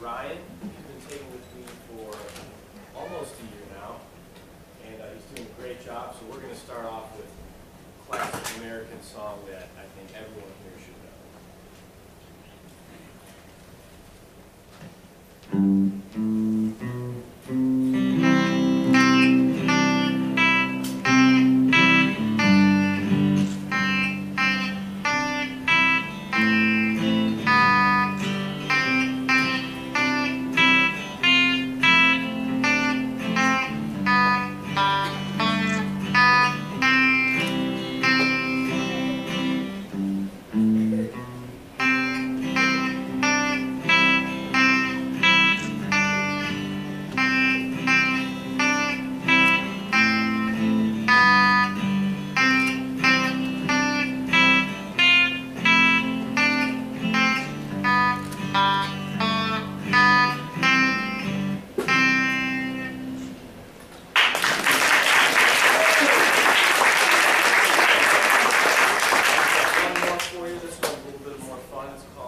Ryan. He's been taking with me for almost a year now, and uh, he's doing a great job. So we're going to start off with a classic American song that I think everyone here should One more for you. This one's a little bit more fun. It's called